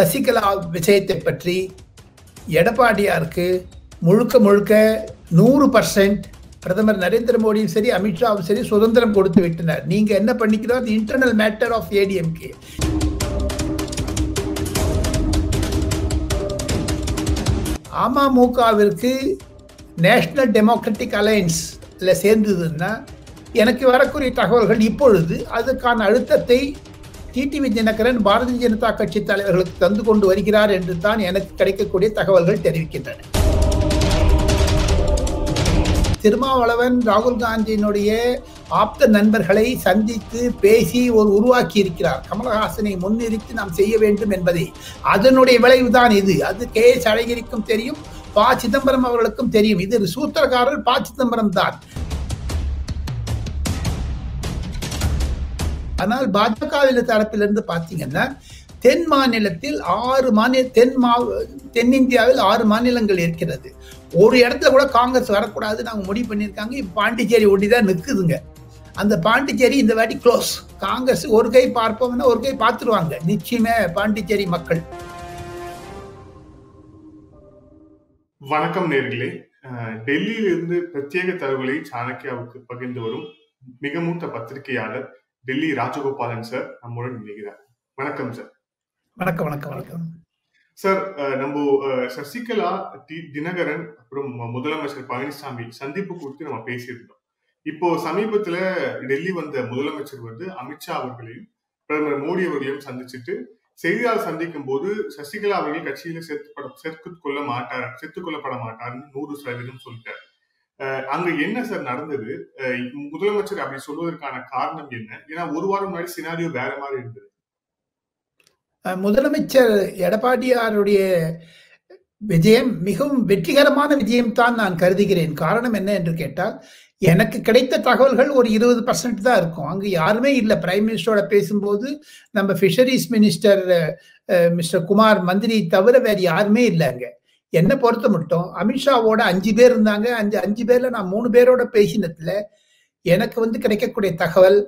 சசிகலா விஷயத்தை பற்றி எடப்பாடியாருக்கு முழுக்க முழுக்க நூறு பர்சன்ட் பிரதமர் நரேந்திர மோடியும் சரி அமித்ஷாவும் சரி சுதந்திரம் கொடுத்து விட்டனர். நீங்க என்ன பண்ணிக்கிறோம் அது இன்டர்னல் மேட்டர் ஆஃப் ஏடிஎம்கே அமமுகவிற்கு நேஷனல் டெமோக்ராட்டிக் அலையன்ஸில் சேர்ந்ததுன்னா எனக்கு வரக்கூடிய தகவல்கள் இப்பொழுது அதுக்கான அழுத்தத்தை டிடிவி தினகரன் பாரதிய ஜனதா கட்சி தலைவர்களுக்கு தந்து கொண்டு வருகிறார் என்று தான் எனக்கு கிடைக்கக்கூடிய தகவல்கள் தெரிவிக்கின்றன. திருமாவளவன் ராகுல் காந்தியினுடைய ஆப்த நண்பர்களை சந்தித்து பேசி ஒரு உருவாக்கி இருக்கிறார் கமலஹாசனை முன்னிறுத்தி நாம் செய்ய வேண்டும் என்பதை. அதனுடைய விளைவுதான் இது. அது கே எஸ் அழகிரிக்கும் தெரியும் ப சிதம்பரம் அவர்களுக்கும் தெரியும். இது சூத்திரக்காரர் ப சிதம்பரம் தான். ஆனால் பாஜகவில் தரப்பிலிருந்து பார்த்தீங்கன்னா தென் மாநிலத்தில் ஆறு மாநில தென் மா தென்னிந்தியாவில் ஆறு மாநிலங்கள் இருக்கிறது. ஒரு இடத்துல கூட காங்கிரஸ் வரக்கூடாது நாங்கள் முடிவு பண்ணியிருக்காங்க. இப்போ பாண்டிச்சேரி ஒட்டி தான் நிற்குதுங்க. அந்த பாண்டிச்சேரி இந்த வாட்டி க்ளோஸ் காங்கிரஸ் ஒரு கை பார்ப்போம்னா ஒரு கை பார்த்துருவாங்க. நிச்சயமே பாண்டிச்சேரி மக்கள். வணக்கம் நேர்களே. டெல்லியிலிருந்து பிரத்யேக தகவலை சாணக்கியாவுக்கு பகிர்ந்து வரும் மிக மூத்த பத்திரிகையாளர் டெல்லி ராஜகோபாலன் சார் நம்முடன் இணைகிறார். வணக்கம் சார். வணக்கம் வணக்கம் வணக்கம். சார் நம்ம சசிகலா டி தினகரன் அப்புறம் முதலமைச்சர் பழனிசாமி சந்திப்பு குறித்து நம்ம பேசியிருந்தோம். இப்போ சமீபத்துல டெல்லி வந்த முதலமைச்சர் வந்து அமித்ஷா அவர்களையும் பிரதமர் மோடி அவர்களையும் சந்திச்சுட்டு செய்தியாளர் சந்திக்கும் போது சசிகலா அவர்கள் கட்சியில சேர்த்துப்பட சேர்த்துக் கொள்ள மாட்டார் சேர்த்துக் கொள்ளப்பட மாட்டார்னு நூறு சதவீதம் சொல்லிட்டார். அங்க என்ன சார் நடந்தது? முதலமைச்சர் அப்படி சொல்வதற்கான காரணம் என்ன? ஏன்னா ஒரு வாரம் முன்னாடி சினாரியோ வேற மாதிரி இருந்தது. முதலமைச்சர் எடப்பாடியாருடைய விஜயம் மிகவும் வெற்றிகரமான விஜயம் தான் நான் கருதுகிறேன். காரணம் என்ன என்று கேட்டால் எனக்கு கிடைத்த தகவல்கள் ஒரு இருபது பர்சன்ட் தான் இருக்கும். அங்கு யாருமே இல்லை. பிரைம் மினிஸ்டரோட பேசும்போது நம்ம ஃபிஷரிஸ் மினிஸ்டர் மிஸ்டர் குமார் மந்திரி தவிர வேறு யாருமே இல்லை அங்கே. என்னை பொறுத்த மட்டும் அமித்ஷாவோட அஞ்சு பேர் இருந்தாங்க. அஞ்சு அஞ்சு பேர்ல நான் மூணு பேரோட பேசினதுல எனக்கு வந்து கிடைக்கக்கூடிய தகவல்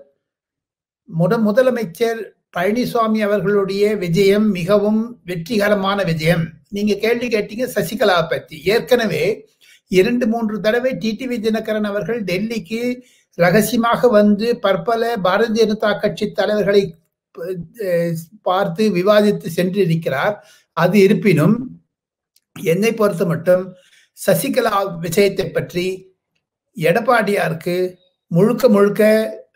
முத முதலமைச்சர் பழனிசாமி அவர்களுடைய விஜயம் மிகவும் வெற்றிகரமான விஜயம். நீங்க கேள்வி கேட்டீங்க சசிகலா பத்தி. ஏற்கனவே இரண்டு மூன்று தடவை டிடிவி தினகரன் அவர்கள் டெல்லிக்கு ரகசியமாக வந்து பற்பல பாரதிய ஜனதா கட்சி தலைவர்களை பார்த்து விவாதித்து சென்றிருக்கிறார். அது இருப்பினும் என்னை பொறுத்த மட்டும் சசிகலா விஷயத்தை பற்றி எடப்பாடியாருக்கு முழுக்க முழுக்க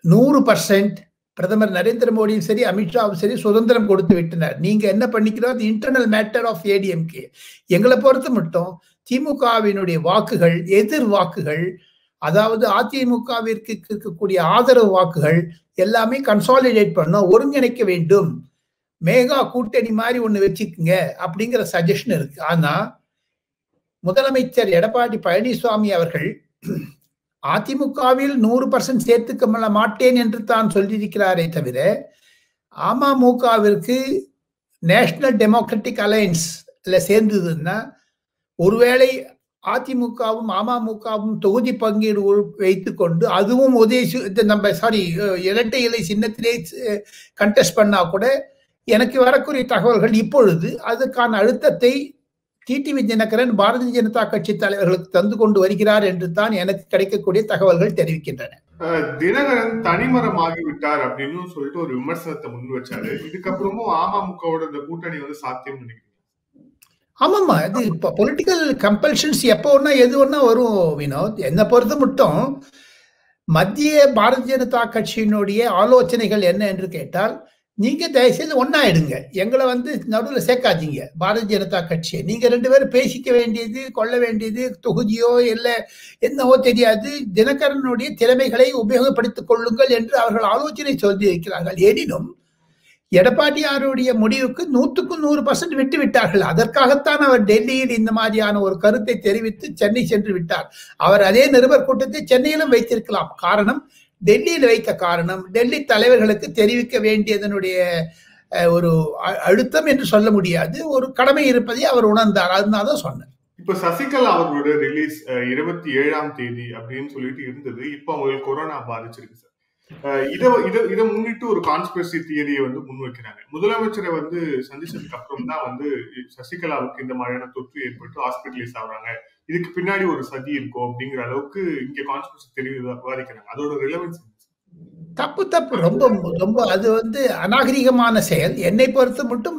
நூறு பர்சன்ட் பிரதமர் நரேந்திர மோடியும் சரி அமித்ஷாவும் சரி சுதந்திரம் கொடுத்து விட்டனர். நீங்க என்ன பண்ணிக்கிறோம் அது இன்டர்னல் மேட்டர் ஆஃப் ஏடிஎம்கே எங்களை பொறுத்த மட்டும் திமுகவினுடைய வாக்குகள் எதிர் வாக்குகள் அதாவது அதிமுகவிற்கு இருக்கக்கூடிய ஆதரவு வாக்குகள் எல்லாமே கன்சாலிடேட் பண்ணோம் ஒருங்கிணைக்க வேண்டும். மேகா கூட்டணி மாதிரி ஒண்ணு வச்சுக்குங்க அப்படிங்கிற சஜஷன் இருக்கு. ஆனா முதலமைச்சர் எடப்பாடி பழனிசாமி அவர்கள் அதிமுகவில் நூறு பர்சன்ட் சேர்த்துக்க மாட்டேன் என்று தான் சொல்லியிருக்கிறாரே தவிர அமமுகவிற்கு நேஷனல் டெமோக்ராட்டிக் அலையன்ஸ்ல சேர்ந்ததுன்னா ஒருவேளை அதிமுகவும் அமமுகவும் தொகுதி பங்கீடு வைத்துக்கொண்டு அதுவும் உதய நம்ம சாரி இரட்டை இலை சின்னத்திலே கண்டெஸ்ட் பண்ணா கூட எனக்கு வரக்கூடிய தகவல்கள் இப்பொழுது அதுக்கான அழுத்தத்தை டிடிவி தினகரன் பாரதிய ஜனதா கட்சி தலைவர்களுக்கு தந்து கொண்டு வருகிறார் என்று தான் எனக்கு கிடைக்கக்கூடிய தகவல்கள் தெரிவிக்கின்றன. தினகரன் தனிமரமாகி விட்டார் அப்படின்னு சொல்லிட்டு ஒரு விமர்சனத்தை முன் வச்சாரு. இதுக்கப்புறமும் அமமுகவோட இந்த கூட்டணி வந்து சாத்தியம் ஆமாம்மா இது இப்போ பொலிட்டிக்கல் கம்பல்ஷன்ஸ் எப்போ ஒன்றா எது ஒன்றா வரும் வினோத்? என்னை பொறுத்த மட்டும் மத்திய பாரதிய ஜனதா கட்சியினுடைய ஆலோசனைகள் என்ன என்று கேட்டால் நீங்க தயவுசெய்து ஒன்னாயிடுங்க எங்களை வந்து நடுவில் சேர்க்காதீங்க. பாரதிய ஜனதா கட்சியை. நீங்க ரெண்டு பேரும் பேசிக்க வேண்டியது கொள்ள வேண்டியது தொகுதியோ இல்லை என்னவோ தெரியாது. தினகரனுடைய திறமைகளை உபயோகப்படுத்திக் கொள்ளுங்கள் என்று அவர்கள் ஆலோசனை சொல்லி இருக்கிறார்கள். எனினும் எடப்பாடியாருடைய முடிவுக்கு நூற்றுக்கு நூறு பர்சன்ட் விட்டு விட்டார்கள். அதற்காகத்தான் அவர் டெல்லியில் இந்த மாதிரியான ஒரு கருத்தை தெரிவித்து சென்னை சென்று விட்டார். அவர் அதே நிருபர் கூட்டத்தை சென்னையிலும் வைத்திருக்கலாம். காரணம் டெல்லியில் வைத்த காரணம் டெல்லி தலைவர்களுக்கு தெரிவிக்க வேண்டியதனுடைய ஒரு அழுத்தம் என்று சொல்ல முடியாது. ஒரு கடமை இருப்பதை அவர் உணர்ந்தார். அதனால தான் சொன்னார் இப்ப சசிகலா அவர்களோட ரிலீஸ் இருபத்தி ஏழாம் தேதி அப்படின்னு சொல்லிட்டு இருந்தது. இப்ப அவங்களுக்கு கொரோனா பாதிச்சிருக்கு சார் இதை இதை இதை முன்னிட்டு ஒரு கான்ஸ்பிரசி தியரியை வந்து முன்வைக்கிறாங்க. முதலமைச்சரை வந்து சந்திச்சதுக்கு அப்புறம் தான் வந்து சசிகலாவுக்கு இந்த மாதிரியான தொற்று ஏற்பட்டு ஹாஸ்பிட்டலைஸ் ஆகுறாங்க. இதுக்கு பின்னாடி ஒரு சதி இருக்கும் அப்படிங்கிற அளவுக்கு இங்க கான்ஸ்பிரசி தெரிவி விவாதிக்கிறாங்க. அதோட ரிலவன்ஸ் தப்பு தப்பு. ரொம்ப ரொம்ப அது வந்து அநாகரிகமான செயல். என்னை பொறுத்து மட்டும்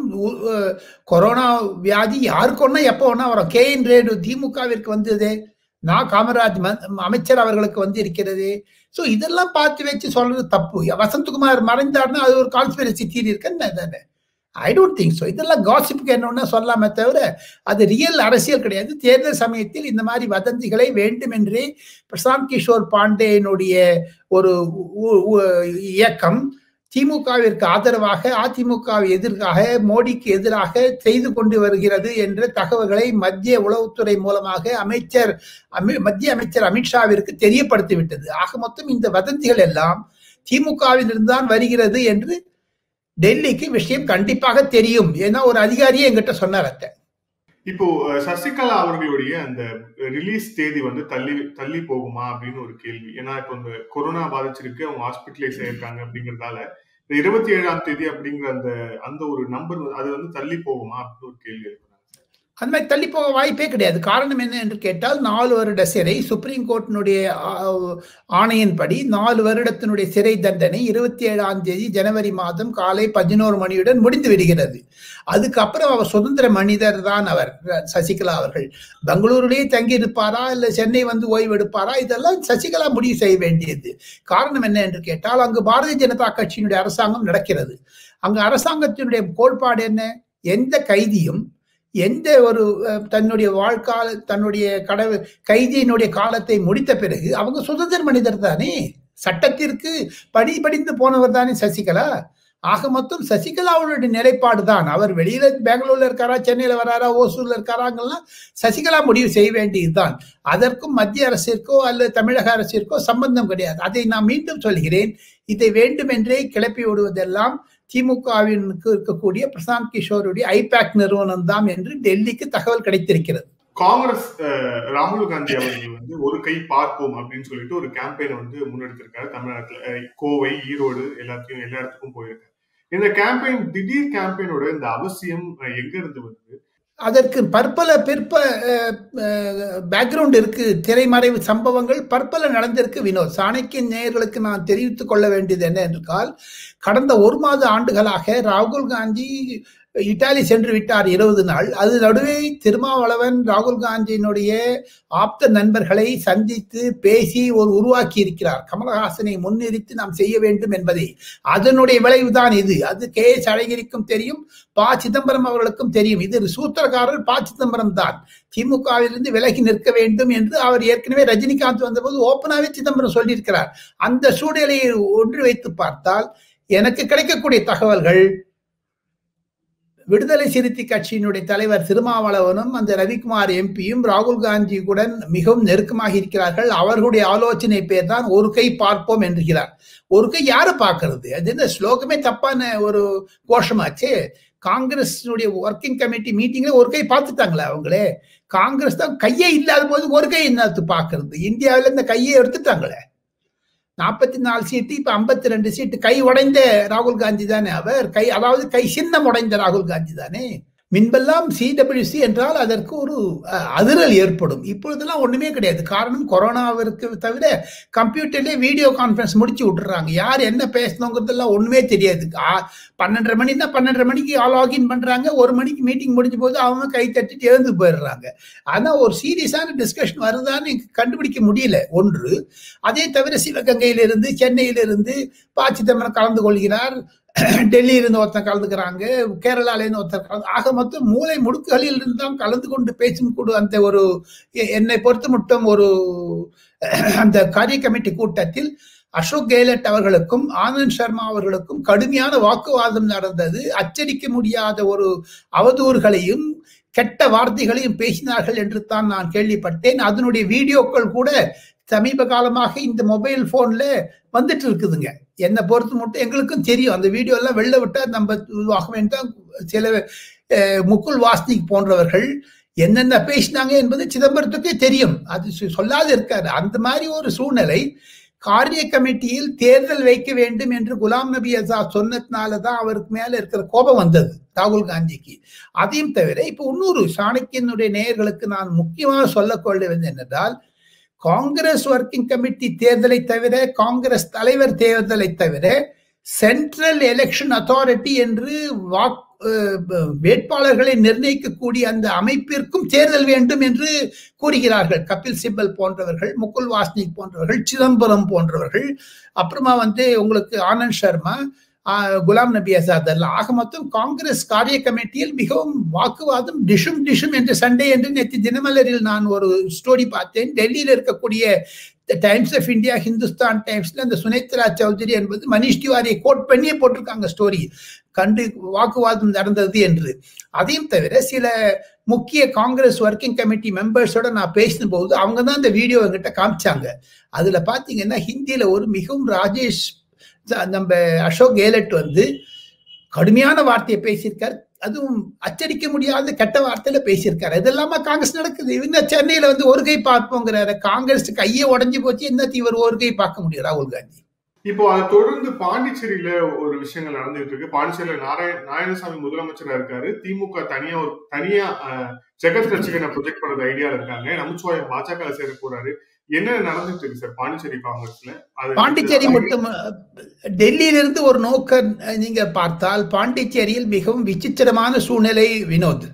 கொரோனா வியாதி யாருக்கு ஒன்னா எப்போ ஒன்னா வரும்? கே என் ரேடு திமுகவிற்கு வந்தது. நான் காமராஜ் அமைச்சர் அவர்களுக்கு வந்து இருக்கிறது. ஸோ இதெல்லாம் பார்த்து வச்சு சொல்றது தப்பு. வசந்தகுமார் மறைந்தார்னா அது ஒரு கான்ஸ்பிரசி தீரி இருக்குன்னு தானே ஐ டோன்ட் திங்க் ஸோ இதெல்லாம் காசிப்புக்கு என்னன்னா சொல்லாமே தவிர அது ரியல் அரசியல் கிடையாது. தேர்தல் சமயத்தில் இந்த மாதிரி வதந்திகளை வேண்டுமென்றே பிரசாந்த் கிஷோர் பாண்டேனுடைய ஒரு இயக்கம் திமுகவிற்கு ஆதரவாக அதிமுக எதிராக மோடிக்கு எதிராக செய்து கொண்டு வருகிறது என்ற தகவல்களை மத்திய உளவுத்துறை மூலமாக அமைச்சர் மத்திய அமைச்சர் அமித்ஷாவிற்கு தெரியப்படுத்திவிட்டது. ஆக மொத்தம் இந்த வதந்திகள் எல்லாம் திமுகவில் இருந்துதான் வருகிறது என்று டெல்லிக்கு விஷயம் கண்டிப்பாக தெரியும் ஏன்னா ஒரு அதிகாரியே எங்கிட்ட சொன்னார் அத்தை. இப்போ சசிகலா அவர்களுடைய அந்த ரிலீஸ் தேதி வந்து தள்ளி தள்ளி போகுமா அப்படின்னு ஒரு கேள்வி. ஏன்னா இப்போ இந்த கொரோனா பாதிச்சிருக்கு அவங்க ஹாஸ்பிட்டலைஸ் ஆயிருக்காங்க அப்படிங்கறதால. இருபத்தி ஏழாம் தேதி அப்படிங்கிற அந்த அந்த ஒரு நம்பர் அது வந்து தள்ளி போகுமா அப்படின்னு ஒரு கேள்வி இருக்கு. அந்த மாதிரி தள்ளி போக வாய்ப்பே கிடையாது. காரணம் என்ன என்று கேட்டால் நாலு வருட சிறை சுப்ரீம் கோர்ட்டினுடைய ஆணையின்படி நாலு வருடத்தினுடைய சிறை தண்டனை இருபத்தி ஏழாம் தேதி ஜனவரி மாதம் காலை பதினோரு மணியுடன் முடிந்து விடுகிறது. அதுக்கப்புறம் அவர் சுதந்திர மனிதர் தான் அவர் சசிகலா அவர்கள். பெங்களூருலேயே தங்கி இருப்பாரா இல்லை சென்னை வந்து ஓய்வு எடுப்பாரா? இதெல்லாம் சசிகலா முடிவு செய்ய வேண்டியது. காரணம் என்ன என்று கேட்டால் அங்கு பாரதிய ஜனதா கட்சியினுடைய அரசாங்கம் நடக்கிறது. அங்கு அரசாங்கத்தினுடைய கோட்பாடு என்ன? எந்த கைதியும் எந்த ஒரு தன்னுடைய வாழ்க்கால தன்னுடைய கடவு கைதியினுடைய காலத்தை முடித்த பிறகு அவங்க சுதந்திர மனிதர் தானே. சட்டத்திற்கு படி படிந்து போனவர் தானே சசிகலா. ஆக மொத்தம் சசிகலாவுடைய நிலைப்பாடு தான். அவர் வெளியில பெங்களூர்ல இருக்காரா சென்னையில வராரா ஓசூர்ல இருக்காராங்கலாம் சசிகலா முடிவு செய்ய வேண்டியதுதான் அதற்கும் மத்திய அரசிற்கோ அல்லது தமிழக அரசிற்கோ சம்பந்தம் கிடையாது. அதை நான் மீண்டும் சொல்கிறேன். இதை வேண்டுமென்றே கிளப்பி விடுவதெல்லாம் திமுகவினுக்கு இருக்கக்கூடிய பிரசாந்த் கிஷோருடைய ஐபேக் நிறுவனம் தான் என்று டெல்லிக்கு தகவல் கிடைத்திருக்கிறது. காங்கிரஸ் ராகுல் காந்தி அவர்கள் வந்து ஒரு கை பார்ப்போம் அப்படின்னு சொல்லிட்டு ஒரு கேம்பெயினை வந்து முன்னெடுத்திருக்காரு. தமிழ்நாட்டில் கோவை ஈரோடு எல்லாத்தையும் எல்லா இடத்துக்கும் போயிருக்காரு. இந்த கேம்பெயின் திடீர் கேம்பெயினோட இந்த அவசியம் எங்க இருந்து வருது அதற்கு பற்பல பிற்ப பேக்ரவுண்ட் இருக்கு திரைமறைவு சம்பவங்கள் பற்பல நடந்திருக்கு வினோத். சாணக்கியன் நேயர்களுக்கு நான் தெரிவித்துக் கொள்ள வேண்டியது என்ன என்றால் கடந்த ஒரு மாத ஆண்டுகளாக ராகுல் காந்தி இட்டாலி சென்று விட்டார் இருபது நாள். அது நடுவே திருமாவளவன் ராகுல் காந்தியினுடைய ஆப்த நண்பர்களை சந்தித்து பேசி ஒரு உருவாக்கி இருக்கிறார். கமலஹாசனை முன்னிறுத்தி நாம் செய்ய வேண்டும் என்பதை. அதனுடைய விளைவுதான் இது. அது கே எஸ் அழகிரிக்கும் தெரியும் ப சிதம்பரம் அவர்களுக்கும் தெரியும். இது சூத்திரக்காரர் ப சிதம்பரம் தான். திமுகவிலிருந்து விலகி நிற்க வேண்டும் என்று அவர் ஏற்கனவே ரஜினிகாந்த் வந்தபோது ஓப்பனாவே சிதம்பரம் சொல்லியிருக்கிறார். அந்த சூழ்நிலையை ஒன்று வைத்து பார்த்தால் எனக்கு கிடைக்கக்கூடிய தகவல்கள் விடுதலை சிறுத்தை கட்சியினுடைய தலைவர் திருமாவளவனும் அந்த ரவிக்குமார் எம்பியும் ராகுல் காந்தியுடன் மிகவும் நெருக்கமாக இருக்கிறார்கள். அவர்களுடைய ஆலோசனை பேர் தான் ஒரு கை பார்ப்போம் என்கிறார். ஒரு கை யாரு பார்க்கறது? அது இந்த ஸ்லோகமே தப்பான ஒரு கோஷமாச்சு. காங்கிரஸ் ஒர்க்கிங் கமிட்டி மீட்டிங்ல ஒரு கை பார்த்துட்டாங்களே அவங்களே. காங்கிரஸ் தான் கையே இல்லாத போது ஒரு கை என்னத்து பார்க்கறது? இந்தியாவில இந்த கையை எடுத்துட்டாங்களே. நாற்பத்தி நாலு சீட்டு இப்ப ஐம்பத்தி ரெண்டு சீட்டு. கை உடைந்த ராகுல் காந்தி தானே அவர்? கை அதாவது கை சின்னம் உடைந்த ராகுல் காந்தி தானே? மின்பெல்லாம் சிடபிள்யூசி என்றால் அதற்கு ஒரு அதிரல் ஏற்படும். இப்பொழுதெல்லாம் ஒண்ணுமே கிடையாது. காரணம் கொரோனாவிற்கு தவிர கம்ப்யூட்டர்லேயே வீடியோ கான்ஃபரன்ஸ் முடிச்சு விட்டுறாங்க. யார் என்ன பேசணுங்கிறதெல்லாம் ஒண்ணுமே தெரியாது. பன்னெண்டரை மணின்னா பன்னெண்டரை மணிக்கு லாகின் பண்றாங்க. ஒரு மணிக்கு மீட்டிங் முடிஞ்ச போது அவங்க கை தட்டிட்டு எழுந்து போயிடுறாங்க. ஆனால் ஒரு சீரியஸான டிஸ்கஷன் வருதான்னு கண்டுபிடிக்க முடியல. ஒன்று அதே தவிர சிவகங்கையிலிருந்து சென்னையிலிருந்து ப சிதம்பரம் கலந்து கொள்கிறார். டெல்லியிலிருந்து ஒருத்தர் கலந்துக்கிறாங்க கேரளாலேருந்து ஒருத்தர் கலந்து ஆக மொத்தம் மூளை முடுக்குகளில் இருந்து தான் கலந்து கொண்டு பேசும் கூட அந்த ஒரு என்னை பொறுத்து மட்டும் ஒரு அந்த காரிய கமிட்டி கூட்டத்தில் அசோக் கெய்லட் அவர்களுக்கும் ஆனந்த் சர்மா அவர்களுக்கும் கடுமையான வாக்குவாதம் நடந்தது. அச்சடிக்க முடியாத ஒரு அவதூறுகளையும் கெட்ட வார்த்தைகளையும் பேசினார்கள் என்று தான் நான் கேள்விப்பட்டேன். அதனுடைய வீடியோக்கள் கூட சமீப காலமாக இந்த மொபைல் ஃபோனில் வந்துட்டு இருக்குதுங்க என்னை பொறுத்து மட்டும் எங்களுக்கும் தெரியும். அந்த வீடியோலாம் வெளில விட்டால் நம்ம ஆக தான் சில முகுல் வாஸ்னிக் போன்றவர்கள் என்னென்ன பேசினாங்க என்பது சிதம்பரத்துக்கே தெரியும். அது சொல்லாது இருக்காது. அந்த மாதிரி ஒரு சூழ்நிலை காரிய கமிட்டியில் தேர்தல் வைக்க வேண்டும் என்று குலாம் நபி ஆசாத் சொன்னதுனால தான் அவருக்கு மேல இருக்கிற கோபம் வந்தது ராகுல் காந்திக்கு. அதையும் தவிர இப்போ இன்னொரு சாணக்கியனுடைய நேயர்களுக்கு நான் முக்கியமாக சொல்லக்கொள்வது என்னென்றால் காங்கிரஸ் ஒர்க்கிங் கமிட்டி தேர்தலை தவிர காங்கிரஸ் தலைவர் தேர்தலை தவிர சென்ட்ரல் எலெக்ஷன் அத்தாரிட்டி என்று வாக் வேட்பாளர்களை நிர்ணயிக்கக்கூடிய அந்த அமைப்பிற்கும் தேர்தல் வேண்டும் என்று கூறுகிறார்கள். கபில் சிபல் போன்றவர்கள் முகுல் வாஸ்னிக் போன்றவர்கள் சிதம்பரம் போன்றவர்கள். அப்புறமா வந்து உங்களுக்கு ஆனந்த் சர்மா குலாம் நபி ஆசாத் அல்ல. ஆக மொத்தம் காங்கிரஸ் காரிய கமிட்டியில் மிகவும் வாக்குவாதம் டிஷும் டிஷும் என்று சண்டை என்று நேற்று தினமலரில் நான் ஒரு ஸ்டோரி பார்த்தேன். டெல்லியில் இருக்கக்கூடிய டைம்ஸ் ஆஃப் இந்தியா ஹிந்துஸ்தான் டைம்ஸ்ல அந்த சுனேத்ரா சௌத்ரி என்பது மனிஷ் திவாரியை கோட் பண்ணியே போட்டிருக்காங்க ஸ்டோரி கண்டு வாக்குவாதம் நடந்தது என்று. அதையும் தவிர சில முக்கிய காங்கிரஸ் ஒர்க்கிங் கமிட்டி மெம்பர்ஸோட நான் பேசின போது அவங்க தான் அந்த வீடியோ என்கிட்ட காமிச்சாங்க. அதுல பாத்தீங்கன்னா ஹிந்தியில ஒரு மிகவும் ராஜேஷ் நம்ம அசோக் கேலட் வந்து கடுமையான வார்த்தையை பேசியிருக்கார். அதுவும் அச்சடிக்க முடியாத கெட்ட வார்த்தையில பேசியிருக்காரு. இதெல்லாம காங்கிரஸ் நடக்குது? இவங்க சென்னையில வந்து ஒரு கை பார்ப்போங்கிறாரு. காங்கிரஸ் கையை உடஞ்சு போச்சு. என்ன இவர் ஒரு கை பார்க்க முடியும்? ராகுல் காந்தி. இப்போ அதை தொடர்ந்து பாண்டிச்சேரியில ஒரு விஷயங்கள் நடந்துகிட்டு இருக்கு. பாண்டிச்சேரியில நாராயண நாராயணசாமி முதலமைச்சரா இருக்காரு. திமுக தனியா ஒரு தனியா ஜெகத் ரட்சகனை ப்ரொஜெக்ட் பண்றது ஐடியால இருக்காங்க. நமச்சிவாயம் பாஜக சேர போறாரு என்ன நடந்துட்டு இருக்கு சார்? பாண்டிச்சேரி காங்கிரஸ்ல? பாண்டிச்சேரி மட்டும் டெல்லியிலிருந்து ஒரு நோக்க நீங்க பார்த்தால் பாண்டிச்சேரியில் மிகவும் விசித்திரமான சூழ்நிலை வினோத்.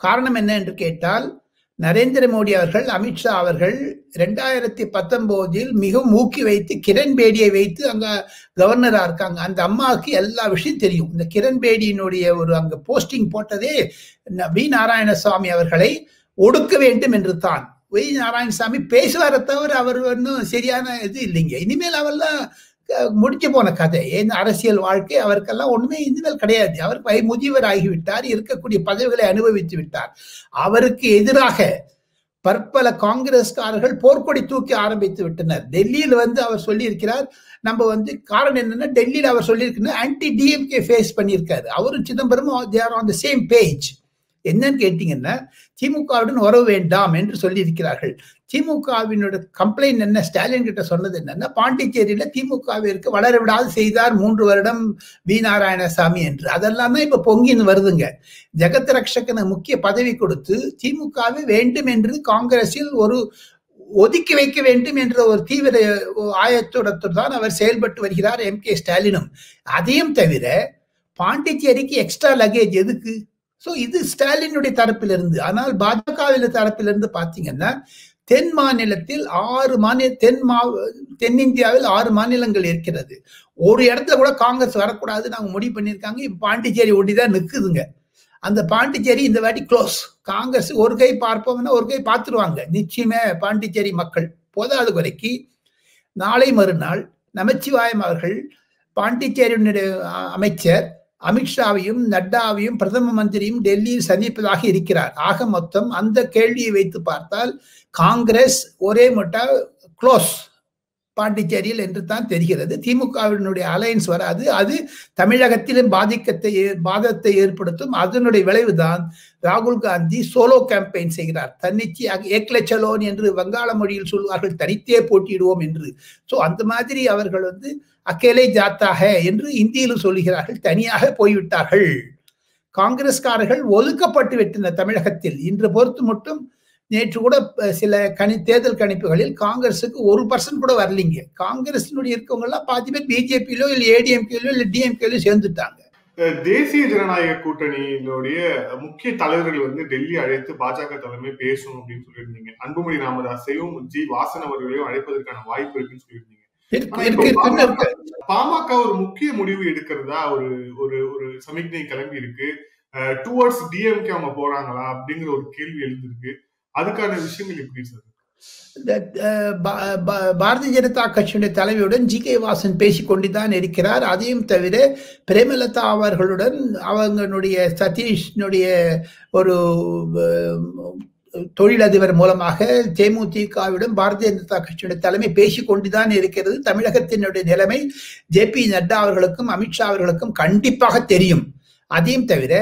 காரணம் என்ன என்று கேட்டால் நரேந்திர மோடி அவர்கள் அமித்ஷா அவர்கள் ரெண்டாயிரத்தி பத்தொன்பதில் மிகவும் ஊக்கி வைத்து கிரண் பேடியை வைத்து அங்க கவர்னரா இருக்காங்க. அந்த அம்மாவுக்கு எல்லா விஷயம் தெரியும். இந்த கிரண் பேடியினுடைய ஒரு அங்க போஸ்டிங் போட்டதே வி நாராயணசாமி அவர்களை ஒடுக்க வேண்டும் என்று தான். வி நாராயணசாமி பேசுவார தவிர அவர் ஒன்றும் சரியான இது இல்லைங்க. இனிமேல் அவெல்லாம் முடிஞ்சு போன கதை. ஏன் அரசியல் வாழ்க்கை அவருக்கெல்லாம் ஒண்ணுமே இனிமேல் கிடையாது. அவர் பை முதியவர் ஆகிவிட்டார் இருக்கக்கூடிய பதவிகளை அனுபவித்து விட்டார். அவருக்கு எதிராக பற்பல காங்கிரஸ்காரர்கள் போர்க்கொடி தூக்கி ஆரம்பித்து விட்டனர். டெல்லியில் வந்து அவர் சொல்லியிருக்கிறார் நம்ம வந்து காரணம் என்னன்னா டெல்லியில் அவர் சொல்லியிருக்கிறார் ஆன்டி டிஎம்கே ஃபேஸ் பண்ணியிருக்காரு. அவரும் சிதம்பரமும் they're on the same page என்னன்னு கேட்டீங்கன்னா திமுகவுடன் உறவு வேண்டாம் என்று சொல்லியிருக்கிறார்கள். திமுகவினோட கம்ப்ளைண்ட் என்ன? ஸ்டாலின் கிட்ட சொன்னது என்னன்னா பாண்டிச்சேரியில திமுகவிற்கு வளர விடாது செய்தார் மூன்று வருடம் வி. நாராயணசாமி என்று. அதெல்லாம் தான் இப்ப பொங்கின்னு வருதுங்க. ஜெகத் ரக்ஷகன முக்கிய பதவி கொடுத்து திமுகவை வேண்டும் என்று காங்கிரஸில் ஒரு ஒதுக்கி வைக்க வேண்டும் என்ற ஒரு தீவிர ஆயத்தோடத்தில் தான் அவர் செயல்பட்டு வருகிறார் எம். கே. ஸ்டாலினும். அதையும் தவிர பாண்டிச்சேரிக்கு எக்ஸ்ட்ரா லக்கேஜ் எதுக்கு? ஸோ இது ஸ்டாலினுடைய தரப்பிலிருந்து ஆனால் பாஜகவில் தரப்பிலிருந்து பார்த்தீங்கன்னா தென் மாநிலத்தில் ஆறு மாநில தென் மா தென்னிந்தியாவில் ஆறு மாநிலங்கள் இருக்கிறது. ஒரு இடத்துல கூட காங்கிரஸ் வரக்கூடாதுன்னு அவங்க முடிவு பண்ணியிருக்காங்க. இப்போ பாண்டிச்சேரி ஒண்டிதான் நிற்குதுங்க அந்த பாண்டிச்சேரி இந்த வாட்டி க்ளோஸ் காங்கிரஸ் ஒரு கை பார்ப்போம்னா ஒரு கை பார்த்துருவாங்க. நிச்சயமே பாண்டிச்சேரி மக்கள் போதாது குறைக்கு. நாளை மறுநாள் நமச்சிவாயம் அவர்கள் பாண்டிச்சேரியினுடைய அமைச்சர் அமித்ஷாவையும் நட்டாவையும் பிரதம மந்திரியும் டெல்லியில் சந்திப்பதாக இருக்கிறார். ஆக மொத்தம் அந்த கேள்வியை வைத்து பார்த்தால் காங்கிரஸ் ஒரே மட்டா க்ளோஸ் பாண்டிச்சேரியில் என்று தான் தெரிகிறது. திமுகவினுடைய அலையன்ஸ் வராது. அது தமிழகத்திலும் பாதிக்கத்தை பாதத்தை ஏற்படுத்தும். அதனுடைய விளைவுதான் ராகுல் காந்தி சோலோ கேம்பெயின் செய்கிறார். தன்னிச்சையாக ஏக்லச்சலோன் என்று வங்காள மொழியில் சொல்வார்கள் தனித்தே போட்டியிடுவோம் என்று. ஸோ அந்த மாதிரி அவர்கள் வந்து அக்கேலே ஜாத்தாக என்று இந்தியிலும் சொல்லுகிறார்கள் தனியாக போய்விட்டார்கள். காங்கிரஸ்காரர்கள் ஒதுக்கப்பட்டு விட்டனர் தமிழகத்தில். இன்று பொறுத்து மட்டும் நேற்று கூட சில கணி தேர்தல் கணிப்புகளில் காங்கிரஸுக்கு ஒரு பர்சன்ட் கூட வரலீங்க. காங்கிரஸினுடைய இருக்கவங்க எல்லாம் பாதி பேர் பிஜேபியிலோ இல்லை ஏடிஎம்கேலோ இல்லை டிஎம்கேலோ சேர்ந்துட்டாங்க. தேசிய ஜனநாயக கூட்டணியினுடைய முக்கிய தலைவர்கள் வந்து டெல்லி அழைத்து பாஜக தலைமை பேசணும் அப்படின்னு சொல்லியிருந்தீங்க. அன்புமணி ராமதாஸையும் ஜி வாசன் அவர்களையும் அழைப்பதற்கான வாய்ப்பு இருக்குன்னு சொல்லியிருந்தீங்க. பாமக ஒரு முக்கிய முடிவு எடுக்கிறதா ஒரு ஒரு ஒரு சமிக்ஞை கிளம்பி இருக்கு டுவர்ட்ஸ் டிஎம்கே அவங்க போறாங்களா அப்படிங்கிற ஒரு கேள்வி எழுந்திருக்கு. அதுக்கான விஷயங்கள் எப்படி சார்? பாரதிய ஜனதா கட்சியுடைய தலைவியுடன் ஜி கே வாசன் பேசிக்கொண்டுதான் இருக்கிறார். அதையும் தவிர பிரேமலதா அவர்களுடன் அவங்களுடைய சதீஷ்னுடைய ஒரு தொழிலதிபர் மூலமாக தேமுதிகவிடம் பாரதிய ஜனதா கட்சியுடைய தலைமை பேசிக்கொண்டுதான் இருக்கிறது. தமிழகத்தினுடைய நிலைமை ஜே பி நட்டா அவர்களுக்கும் அமித்ஷா அவர்களுக்கும் கண்டிப்பாக தெரியும். அதையும் தவிர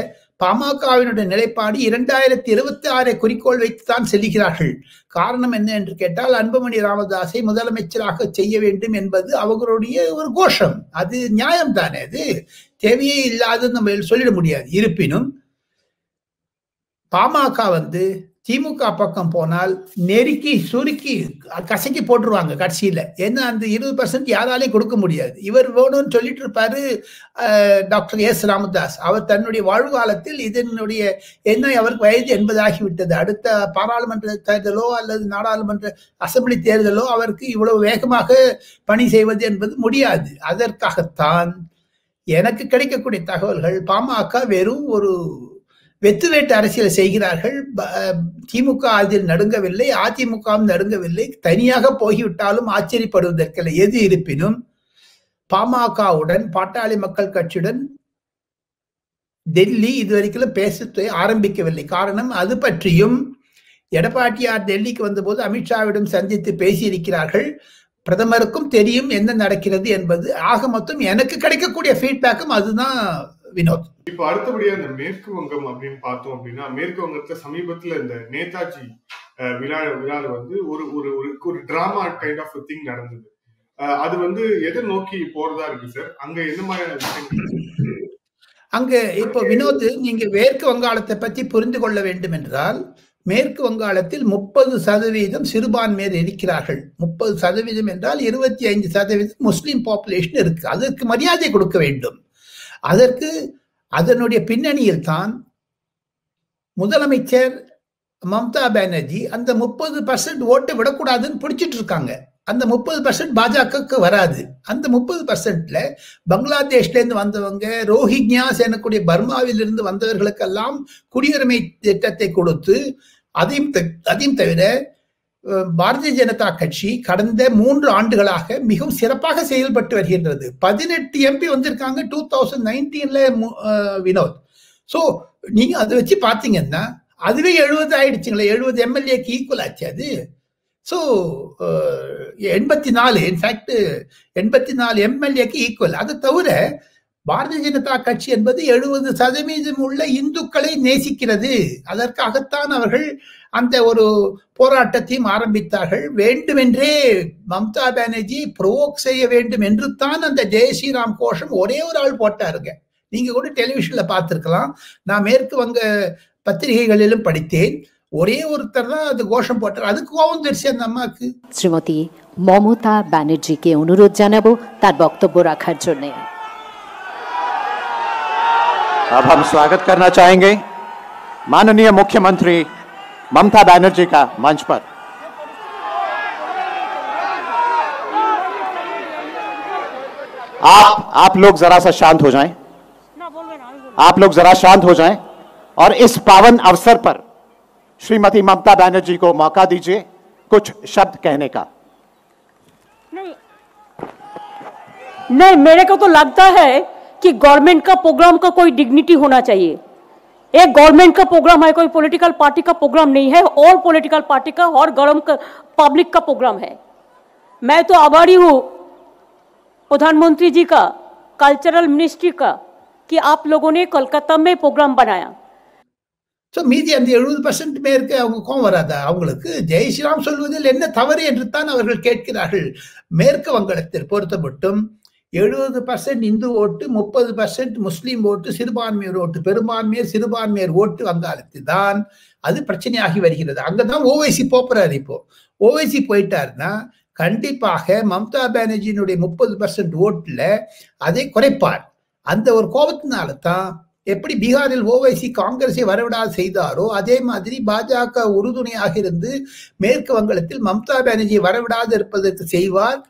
பாமகவினுடைய நிலைப்பாடு இரண்டாயிரத்தி இருபத்தி ஆறை குறிக்கோள் வைத்துத்தான் செல்கிறார்கள் காரணம் என்ன என்று கேட்டால் அன்புமணி ராமதாஸை முதலமைச்சராக செய்ய வேண்டும் என்பது அவர்களுடைய ஒரு கோஷம். அது நியாயம் தானே அது தேவையே இல்லாத நம்ம சொல்லிட முடியாது. இருப்பினும் பாமக வந்து திமுக பக்கம் போனால் நெருக்கி சுருக்கி கசக்கி போட்டுருவாங்க கட்சியில. ஏன்னா அந்த இருபது பர்சன்ட் யாராலையும் கொடுக்க முடியாது. இவர் வேணும்னு சொல்லிட்டு இருப்பாரு டாக்டர் எஸ். ராமதாஸ். அவர் தன்னுடைய வாழ்வாலத்தில் இதனுடைய என்ன அவருக்கு வயது என்பதாகிவிட்டது அடுத்த பாராளுமன்ற தேர்தலோ அல்லது நாடாளுமன்ற அசம்பிளி தேர்தலோ அவருக்கு இவ்வளவு வேகமாக பணி செய்வது என்பது முடியாது. அதற்காகத்தான் எனக்கு கிடைக்கக்கூடிய தகவல்கள். பாமக வெறும் ஒரு வெத்துவேட்டு அரசியல் செய்கிறார்கள். திமுக அதில் நடுங்கவில்லை அதிமுகவும் நடுங்கவில்லை. தனியாக போய்விட்டாலும் ஆச்சரியப்படுவதற்கில்லை. எது இருப்பினும் பாமகவுடன் பாட்டாளி மக்கள் கட்சியுடன் டெல்லி இதுவரைக்கும் பேச ஆரம்பிக்கவில்லை. காரணம் அது பற்றியும் எடப்பாடியார் டெல்லிக்கு வந்தபோது அமித்ஷாவிடம் சந்தித்து பேசியிருக்கிறார்கள். பிரதமருக்கும் தெரியும் என்ன நடக்கிறது என்பது. ஆக மொத்தம் எனக்கு கிடைக்கக்கூடிய ஃபீட்பேக்கும் அதுதான் வினோத். இப்போ அடுத்தபடியா இந்த மேற்கு வங்கம் அப்படின்னு பார்த்தோம் அப்படின்னா மேற்கு வங்கத்துல சமீபத்துல இந்த நேதாஜி விழா விழால வந்து ஒரு ஒரு ஒரு டிராமா கைண்ட் ஆஃப் திங் நடந்தது. அது வந்து எதை நோக்கி போறதா இருக்கு சார் அங்க என்ன மாதிரியான அங்க இப்போ வினோத் நீங்க மேற்கு வங்காளத்தை பத்தி புரிந்து கொள்ள வேண்டும் என்றால் மேற்கு வங்காளத்தில் முப்பது சதவீதம் சிறுபான்மையர் இருக்கிறார்கள். முப்பது சதவீதம் என்றால் இருபத்தி ஐந்து சதவீதம் முஸ்லீம் பாப்புலேஷன் இருக்கு. அதற்கு மரியாதை கொடுக்க வேண்டும். அதற்கு அதனுடைய பின்னணியில் தான் முதலமைச்சர் மம்தா பானர்ஜி அந்த முப்பது பர்சன்ட் ஓட்டை விடக்கூடாதுன்னு பிடிச்சிட்டு இருக்காங்க அந்த முப்பது பர்சன்ட் பாஜகவுக்கு வராது. அந்த முப்பது பர்சன்ட்ல பங்களாதேஷ்ல இருந்து வந்தவங்க ரோஹிங்யாஸ் எனக்கூடிய பர்மாவில் இருந்து வந்தவர்களுக்கெல்லாம் குடியுரிமை திட்டத்தை கொடுத்து அதையும் அதையும் தவிர பாரதிய ஜனதா கட்சி கடந்த மூன்று ஆண்டுகளாக மிகவும் சிறப்பாக செயல்பட்டு வருகின்றது. பதினெட்டு எம்பி வந்திருக்காங்க டூ தௌசண்ட் நைன்டீன்ல வினோத். ஸோ நீங்க அதை வச்சு பார்த்தீங்கன்னா அதுவே எழுபது ஆயிடுச்சுங்களே எழுபது எம்எல்ஏக்கு ஈக்குவல் ஆச்சு அது. ஸோ எண்பத்தி நாலு இன்ஃபேக்ட் எண்பத்தி நாலு எம்எல்ஏக்கு ஈக்குவல் அதை தவிர பாரதிய ஜனதா கட்சி என்பது எழுபது சதவீதம் உள்ள இந்துக்களை நேசிக்கிறது அதற்காகத்தான் அவர்கள் அந்த ஒரு போராட்டத்தையும் ஆரம்பித்தார்கள் வேண்டுமென்றே மம்தா பானர்ஜி ப்ரோவோக் செய்ய வேண்டும் என்று தான் அந்த ஜெய ஸ்ரீராம் கோஷம் ஒரே ஒரு ஆள் போட்டாருங்க நீங்க கூட டெலிவிஷன்ல பார்த்துருக்கலாம் நான் மேற்கு வங்க பத்திரிகைகளிலும் படித்தேன் ஒரே ஒருத்தர் தான் அது கோஷம் போட்டார் அதுக்கு கோபம் தெரிச்சு அந்த அம்மாக்கு শ্রীমতী মমতা ব্যানার্জিকে অনুরোধ জানাবো তার বক্তব্য রাখার জন্য अब हम स्वागत करना चाहेंगे माननीय मुख्यमंत्री ममता बनर्जी का मंच पर। आप आप लोग जरा सा शांत हो जाएँ। आप लोग जरा शांत हो जाएँ और इस पावन अवसर पर श्रीमती ममता बनर्जी को मौका दीजिए कुछ शब्द कहने का। नहीं नहीं, मेरे को तो लगता है कि गवर्नमेंट का प्रोग्राम का कोई डिग्निटी होना चाहिए एक गवर्नमेंट का प्रोग्राम है कोई पॉलिटिकल पार्टी का प्रोग्राम नहीं है और पॉलिटिकल पार्टी का और गवर्म का पब्लिक का प्रोग्राम है मैं तो आभारी हूँ प्रधानमंत्री जी का कल्चरल मिनिस्ट्री का कि आप लोगों ने कोलकाता में प्रोग्राम बनाया ஸோ மீதி அந்த எழுபது பர்சன்ட் பேருக்கு அவங்க கோவம் வராதா அவங்களுக்கு ஜெய் ஸ்ரீராம் சொல்வதில் என்ன தவறு என்று தான் அவர்கள் கேட்கிறார்கள் மேற்கு வங்கத்தில் பொறுத்த மட்டும் எழுபது பர்சன்ட் இந்து ஓட்டு முப்பது பர்சன்ட் முஸ்லீம் ஓட்டு சிறுபான்மையர் ஓட்டு. பெரும்பான்மையர் சிறுபான்மையர் ஓட்டு வங்காளத்து தான் அது பிரச்சனையாகி வருகிறது. அங்கதான் ஓவைசி போப்புறாரு இப்போ. ஓவைசி போயிட்டாருன்னா கண்டிப்பாக மம்தா பானர்ஜியினுடைய முப்பது பர்சன்ட் ஓட்டுல அதை குறைப்பார். அந்த ஒரு கோபத்தினால தான் எப்படி பீகாரில் ஓவைசி காங்கிரஸை வரவிடாது செய்தாரோ அதே மாதிரி பாஜக உறுதுணையாக இருந்து மேற்கு வங்கத்தில் மம்தா பானர்ஜியை வரவிடாது இருப்பதற்கு செய்வார்.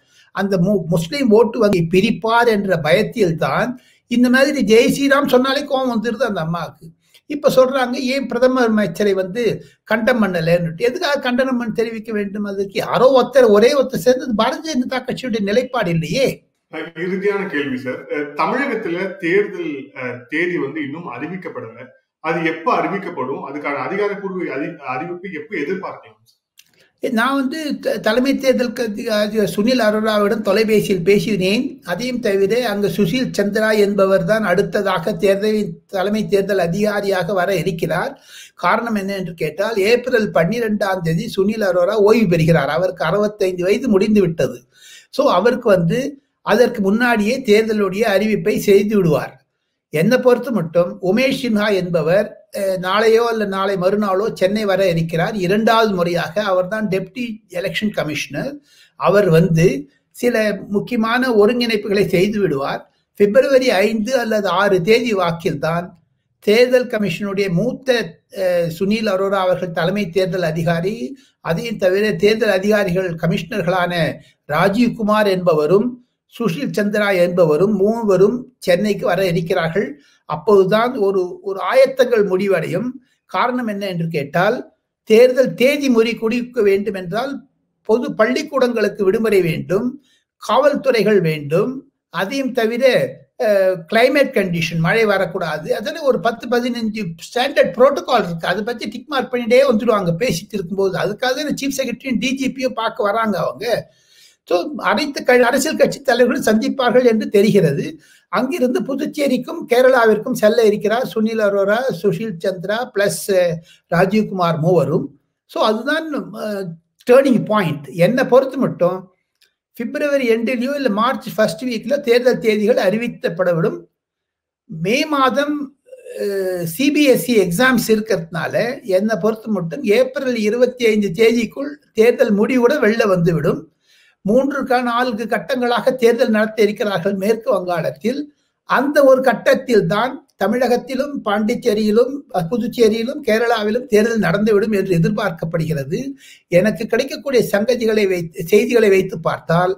அந்த முஸ்லீம் ஓட்டு வங்கி பிரிப்பார் என்ற பயத்தில் தான் இந்த மாதிரி ஜெய் ஸ்ரீராம் சொன்னாலே கோபம் வந்துடுது அந்த அம்மாவுக்கு. இப்ப சொல்றாங்க ஏன் பிரதமர் அமைச்சரை வந்து கண்டம் பண்ணலன்னு எதுக்காக கண்டனம் தெரிவிக்க வேண்டும்? அதுக்கு யாரோ ஒருத்தர் ஒரே ஒருத்தர் சேர்ந்தது பாரதிய ஜனதா கட்சியுடைய நிலைப்பாடு இல்லையே. இறுதியான கேள்வி சார் தமிழகத்துல தேர்தல் தேதி வந்து இன்னும் அறிவிக்கப்படல. அது எப்ப அறிவிக்கப்படும்? அதுக்கான அதிகாரப்பூர்வ அறிவிப்பு எப்ப எதிர்பார்க்கலாம் நான் வந்து த- தலைமை தேர்தல் சுனில் அரோராவிடம் தொலைபேசியில் பேசினேன். அதையும் தவிர அங்கு சுஷில் சந்திரா என்பவர் தான் அடுத்ததாக தேர்தல் தலைமை தேர்தல் அதிகாரியாக வர இருக்கிறார். காரணம் என்ன என்று கேட்டால் ஏப்ரல் பன்னிரெண்டாம் தேதி சுனில் அரோரா ஓய்வு பெறுகிறார். அவருக்கு அறுபத்தைந்து வயது முடிந்து விட்டது. ஸோ அவருக்கு வந்து அதற்கு முன்னாடியே தேர்தலுடைய அறிவிப்பை செய்து விடுவார். என்னை பொறுத்து மட்டும் உமேஷ் சின்ஹா என்பவர் நாளையோ அல்ல நாளை மறுநாளோ சென்னை வர இருக்கிறார். இரண்டாவது முறையாக அவர்தான் டெப்டி எலெக்ஷன் கமிஷனர். அவர் வந்து சில முக்கியமான ஒருங்கிணைப்புகளை செய்து விடுவார். பிப்ரவரி ஐந்து அல்லது ஆறு தேதி வாக்கில்தான் தேர்தல் கமிஷனுடைய மூத்த சுனில் அரோரா அவர்கள் தலைமை தேர்தல் அதிகாரி அதையும் தவிர தேர்தல் அதிகாரிகள் கமிஷனர்களான ராஜீவ்குமார் என்பவரும் சுஷில் சந்திரா என்பவரும் மூவரும் சென்னைக்கு வர இருக்கிறார்கள். அப்போதுதான் ஒரு ஒரு ஆயத்தங்கள் முடிவடையும். காரணம் என்ன என்று கேட்டால் தேர்தல் தேதி முறி குடிக்க வேண்டும் என்றால் பொது பள்ளிக்கூடங்களுக்கு விடுமுறை வேண்டும் காவல்துறைகள் வேண்டும். அதையும் தவிர கிளைமேட் கண்டிஷன் மழை வரக்கூடாது. அதில் ஒரு பத்து பதினஞ்சு ஸ்டாண்டர்ட் புரோட்டோகால் இருக்கு. அதை பற்றி டிக் மார்க் பண்ணிட்டே வந்துடுவாங்க. பேசிட்டு இருக்கும்போது அதுக்காக சீஃப் செக்ரட்டரியும் டிஜிபியும் பார்க்க வராங்க அவங்க. அனைத்து க அரசியல் கட்சி தலைவர்களும் சந்திப்பார்கள் என்று தெரிகிறது. அங்கிருந்து புதுச்சேரிக்கும் கேரளாவிற்கும் செல்ல இருக்கிறார் சுனில் அரோரா சுஷில் சந்திரா பிளஸ் ராஜீவ்குமார் மூவரும். ஸோ அதுதான் டேர்னிங் பாயிண்ட் என்னை பொறுத்து மட்டும் பிப்ரவரி எண்டிலையோ இல்லை மார்ச் ஃபர்ஸ்ட் வீக்கில் தேர்தல் தேதிகள் அறிவிக்கப்படவிடும். மே மாதம் சிபிஎஸ்இ எக்ஸாம்ஸ் இருக்கிறதுனால என்னை பொறுத்து மட்டும் ஏப்ரல் இருபத்தி ஐந்து தேதிக்குள் தேர்தல் முடிவுடன் வெளில வந்துவிடும். மூன்று நான்கு கட்டங்களாக தேர்தல் நடத்த இருக்கிறார்கள் மேற்கு வங்காளத்தில். அந்த ஒரு கட்டத்தில் தான் தமிழகத்திலும் பாண்டிச்சேரியிலும் புதுச்சேரியிலும் கேரளாவிலும் தேர்தல் நடந்துவிடும் என்று எதிர்பார்க்கப்படுகிறது. எனக்கு கிடைக்கக்கூடிய சங்கதிகளை வைத்து செய்திகளை வைத்து பார்த்தால்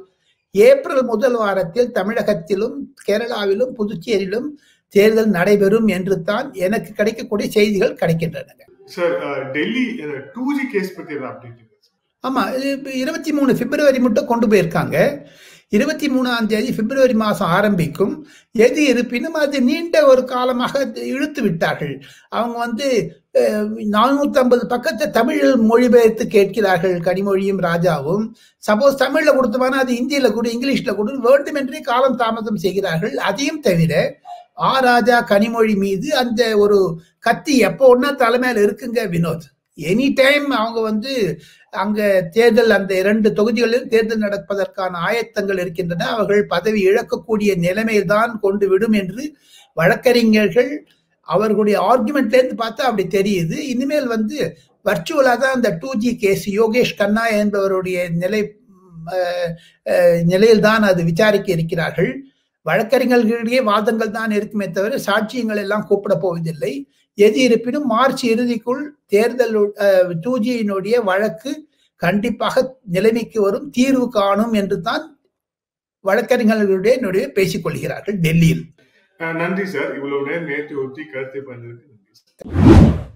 ஏப்ரல் முதல் வாரத்தில் தமிழகத்திலும் கேரளாவிலும் புதுச்சேரியிலும் தேர்தல் நடைபெறும் என்று தான் எனக்கு கிடைக்கக்கூடிய செய்திகள் கிடைக்கின்றன sir Delhi two G case பத்தி ஆமா இது இருபத்தி மூணு பிப்ரவரி மட்டும் கொண்டு போயிருக்காங்க. இருபத்தி மூணாம் தேதி பிப்ரவரி மாதம் ஆரம்பிக்கும். எது இருப்பினும் அது நீண்ட ஒரு காலமாக இழுத்து விட்டார்கள். அவங்க வந்து நானூத்தி ஐம்பது பக்கத்தை தமிழில் மொழிபெயர்த்து கேட்கிறார்கள் கனிமொழியும் ராஜாவும். சப்போஸ் தமிழில் கொடுத்தோம்னா அது இந்தியில் கொடு இங்கிலீஷில் கொடு வேண்டுமென்றே காலம் தாமதம் செய்கிறார்கள். அதையும் தவிர ஆ ராஜா கனிமொழி மீது அந்த ஒரு கத்தி எப்போ ஒன்னா தலைமையில் இருக்குங்க வினோத். எனி டைம் அவங்க வந்து அங்க தேர்தல் அந்த இரண்டு தொகுதிகளிலும் தேர்தல் நடப்பதற்கான ஆயத்தங்கள் இருக்கின்றன அவர்கள் பதவி இழக்கக்கூடிய நிலைமைதான் தான் கொண்டு விடும் என்று வழக்கறிஞர்கள் அவர்களுடைய ஆர்குமெண்ட்ல இருந்து பார்த்தா அப்படி தெரியுது. இனிமேல் வந்து வர்ச்சுவலா தான் அந்த two G case Yogesh Kanna என்பவருடைய நிலை நிலையில் தான் அது விசாரிக்க இருக்கிறார்கள். வழக்கறிஞர்களிடையே வாதங்கள் தான் இருக்குமே தவிர சாட்சியங்கள் எல்லாம் கூப்பிட போவதில்லை. எது இருப்பினும் மார்ச் இறுதிக்குள் தேர்தல் டூஜியினுடைய வழக்கு கண்டிப்பாக நிலைமைக்கு வரும் தீர்வு காணும் என்று தான் வழக்கறிஞர்களுடைய நடுவே டெல்லியில். நன்றி சார். இவ்வளவு நேரம் நேற்று ஒட்டி கருத்து பண்ணிருக்கு நன்றி சார்.